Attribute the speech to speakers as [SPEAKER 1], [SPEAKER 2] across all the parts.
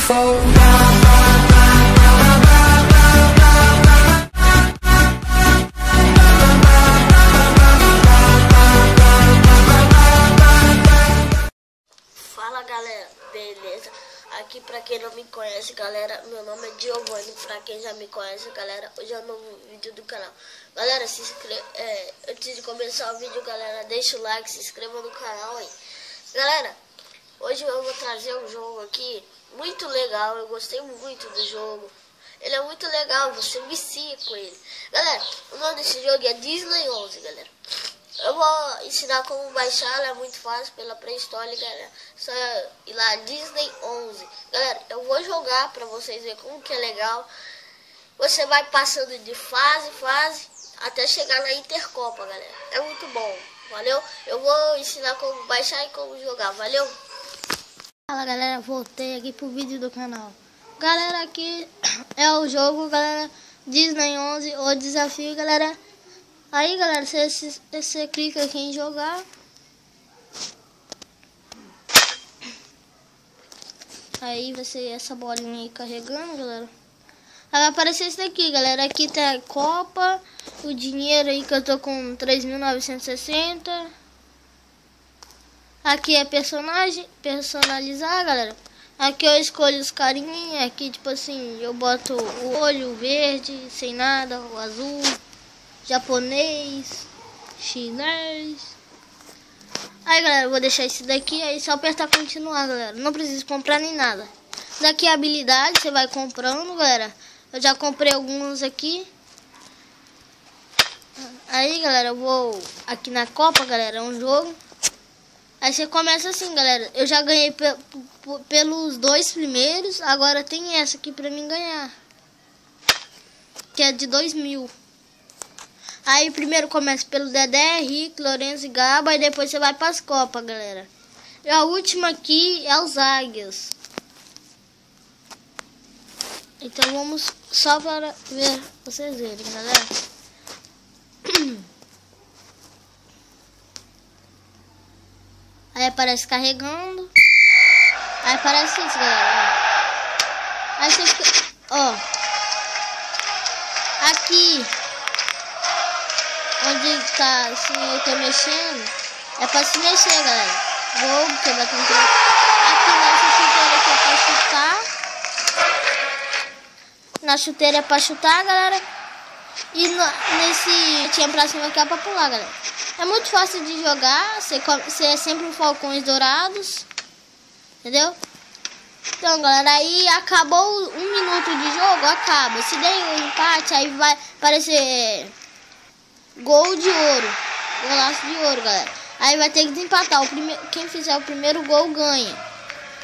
[SPEAKER 1] beautiful.
[SPEAKER 2] Fala galera, beleza? Aqui pra quem não me conhece, galera, meu nome é Giovanni. Pra quem já me conhece, galera, hoje é um novo vídeo do canal. Galera, se inscreva, é, antes de começar o vídeo, galera, deixa o like, se inscreva no canal aí. Galera, hoje eu vou trazer um jogo aqui muito legal. Eu gostei muito do jogo. Ele é muito legal, você vicia com ele. Galera, o nome desse jogo é Disney 11, galera. Eu vou ensinar como baixar, é muito fácil pela pré-história, galera. Só ir lá, Disney 11. Galera, eu vou jogar pra vocês verem como que é legal. Você vai passando de fase em fase até chegar na Intercopa, galera. É muito bom, valeu? Eu vou ensinar como baixar e como jogar, valeu?
[SPEAKER 3] Fala galera, voltei aqui pro vídeo do canal. Galera, aqui é o jogo, galera, Disney 11, o desafio, galera. Aí, galera, você, clica aqui em jogar. Aí você essa bolinha aí carregando, galera. Aí vai aparecer isso daqui, galera. Aqui tá a Copa, o dinheiro aí que eu tô com 3.960. Aqui é personagem, personalizar, galera. Aqui eu escolho os carinhos, aqui tipo assim, eu boto o olho verde, sem nada, o azul japonês, chinês. Aí galera, eu vou deixar esse daqui, aí só apertar continuar, galera. Não precisa comprar nem nada. Daqui a habilidade, você vai comprando, galera. Eu já comprei alguns aqui. Aí galera, eu vou aqui na Copa, galera, é um jogo. Aí você começa assim, galera. Eu já ganhei pe pelos dois primeiros, agora tem essa aqui pra mim ganhar. Que é de dois mil. Aí primeiro começa pelo Dedé, Rick, Lourenço e Gaba, e depois você vai para as Copas, galera. E a última aqui é os Águias. Então vamos só para ver vocês verem, galera. Aí aparece carregando. Aí aparece isso, galera. Aí você... Ó. Aqui onde tá assim, eu tô mexendo, é pra se mexer, galera. Vou, tentar. Aqui nessa chuteira aqui é pra chutar. Na chuteira é pra chutar, galera. E no, nesse tinha pra cima aqui é pra pular, galera. É muito fácil de jogar, você, você é sempre falcões dourados. Entendeu? Então, galera, aí acabou um minuto de jogo, acaba. Se der um empate, aí vai aparecer Gol de ouro. Golaço de ouro, galera. Aí vai ter que desempatar. O prime... Quem fizer o primeiro gol ganha.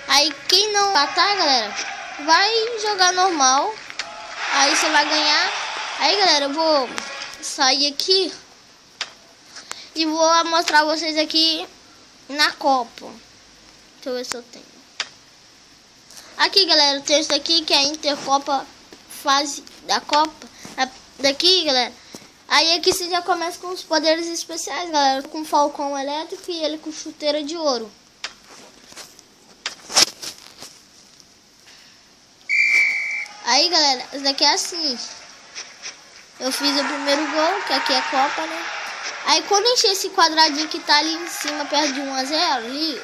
[SPEAKER 3] Aí quem não empatar, galera, vai jogar normal. Aí você vai ganhar. Aí, galera, eu vou sair aqui. E vou mostrar vocês aqui na Copa. Deixa eu ver se eu tenho. Aqui, galera, o texto aqui que é a Intercopa fase da Copa. Daqui, galera Aí aqui você já começa com os poderes especiais, galera. Com falcão elétrico e ele com chuteira de ouro. Aí, galera, isso daqui é assim. Eu fiz o primeiro gol, que aqui é Copa, né? Aí quando encher esse quadradinho que tá ali em cima, perto de 1 a 0 ali.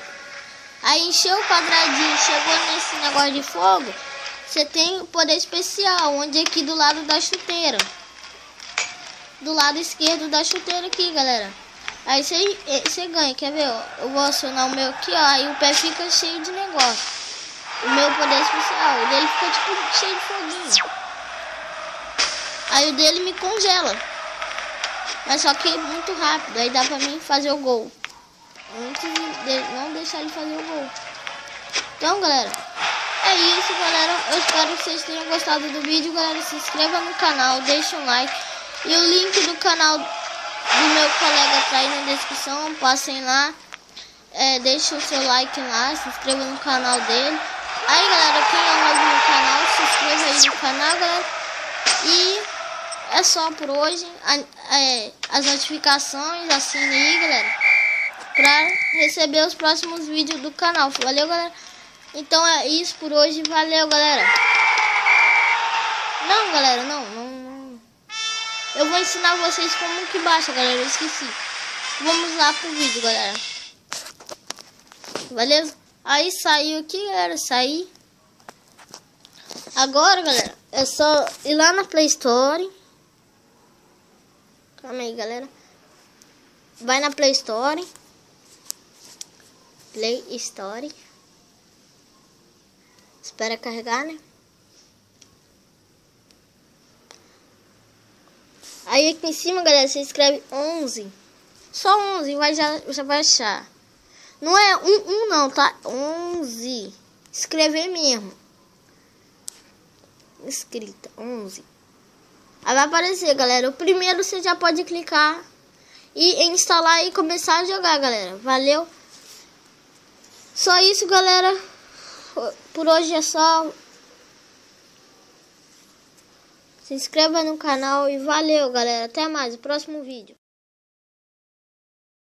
[SPEAKER 3] Aí encheu o quadradinho, chegou nesse negócio de fogo. Você tem o poder especial, onde aqui do lado da chuteira do lado esquerdo da chuteira aqui, galera. Aí você ganha, quer ver? Eu vou acionar o meu aqui, ó. Aí o pé fica cheio de negócio. O meu poder especial. O dele fica tipo cheio de foguinho. Aí o dele me congela. Mas só que muito rápido. Aí dá pra mim fazer o gol. Antes de não deixar ele fazer o gol. Então, galera. É isso, galera. Eu espero que vocês tenham gostado do vídeo, galera. Se inscreva no canal, deixa um like. E o link do canal do meu colega tá aí na descrição. Passem lá. É, deixa o seu like lá. Se inscreva no canal dele. Aí galera, quem é novo no canal, se inscreva aí no canal, galera. E é só por hoje. É, as notificações, assine aí, galera. Pra receber os próximos vídeos do canal. Valeu, galera. Então é isso por hoje. Valeu, galera. Não, galera, não, não, não. Eu vou ensinar vocês como que baixa, galera. Eu esqueci. Vamos lá pro vídeo, galera. Beleza? Aí saiu aqui, galera. Saí. Agora, galera, é só ir lá na Play Store. Calma aí, galera. Vai na Play Store. Play Store. Espera carregar, né? Aí aqui em cima, galera, você escreve 11. Só 11, vai, já, já vai achar. Não é um, um não, tá? 11. Escrever mesmo. Escrita, 11. Aí vai aparecer, galera. O primeiro você já pode clicar e instalar e começar a jogar, galera. Valeu? Só isso, galera. Por hoje é só. Se inscreva no canal e valeu, galera. Até mais, o próximo vídeo.